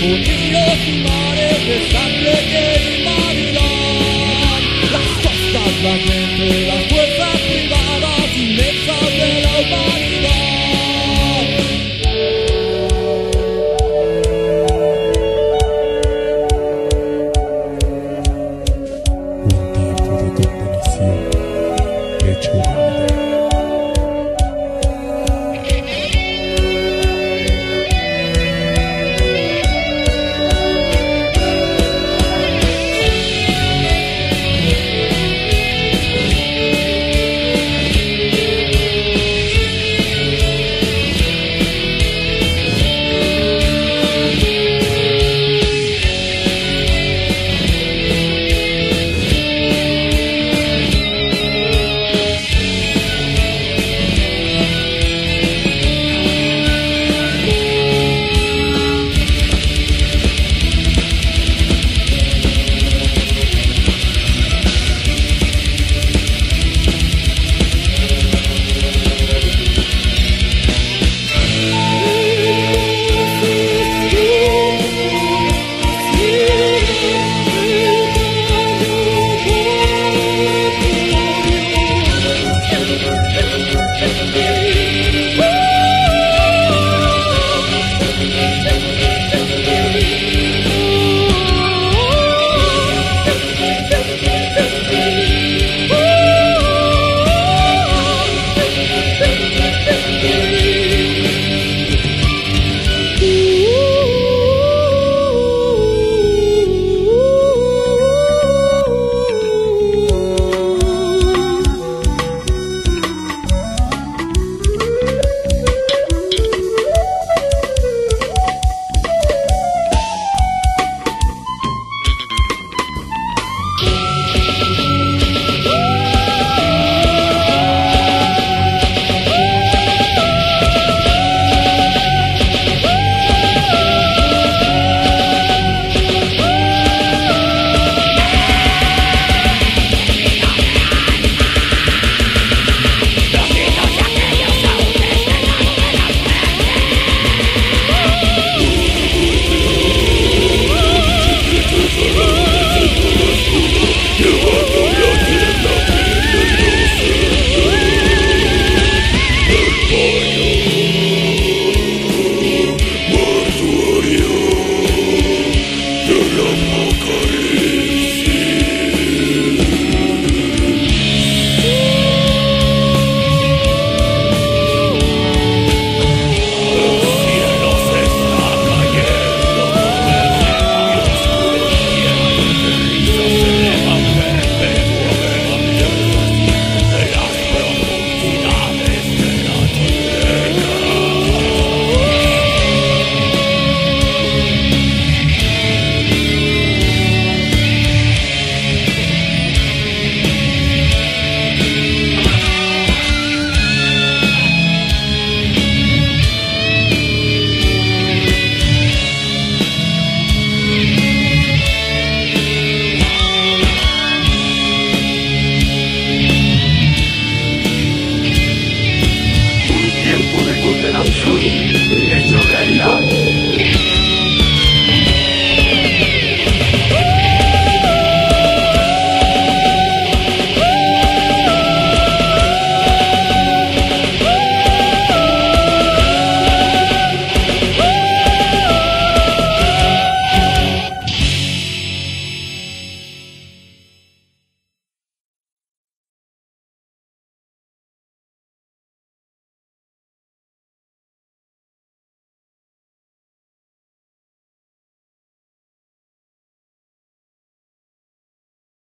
demoníaca Tutte da fluire